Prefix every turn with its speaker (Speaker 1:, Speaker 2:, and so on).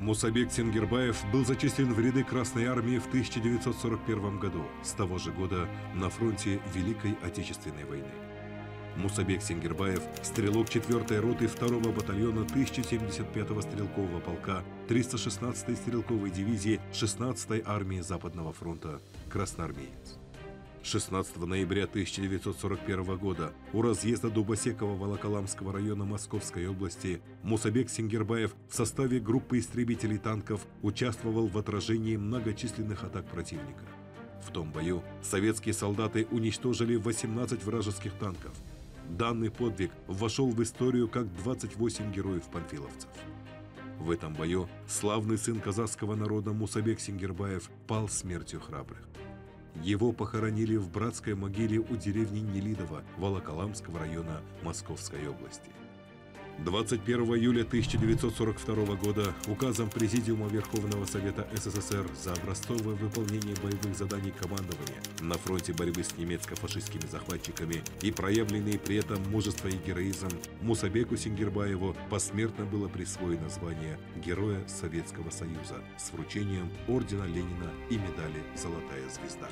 Speaker 1: Мусабек Сингербаев был зачислен в ряды Красной Армии в 1941 году, с того же года на фронте Великой Отечественной войны. Мусабек Сингербаев – стрелок 4-й роты 2-го батальона 1075-го стрелкового полка 316-й стрелковой дивизии 16-й армии Западного фронта, красноармеец. 16 ноября 1941 года у разъезда Дубосекова Волоколамского района Московской области Мусабек Сингербаев в составе группы истребителей танков участвовал в отражении многочисленных атак противника. В том бою советские солдаты уничтожили 18 вражеских танков. Данный подвиг вошел в историю как 28 героев-панфиловцев. В этом бою славный сын казахского народа Мусабек Сингербаев пал смертью храбрых. Его похоронили в братской могиле у деревни Нелидово Волоколамского района Московской области. 21 июля 1942 года указом Президиума Верховного Совета СССР за образцовое выполнение боевых заданий командования на фронте борьбы с немецко-фашистскими захватчиками и проявленные при этом мужество и героизм Мусабеку Сингербаеву посмертно было присвоено звание Героя Советского Союза с вручением Ордена Ленина и медали «Золотая звезда».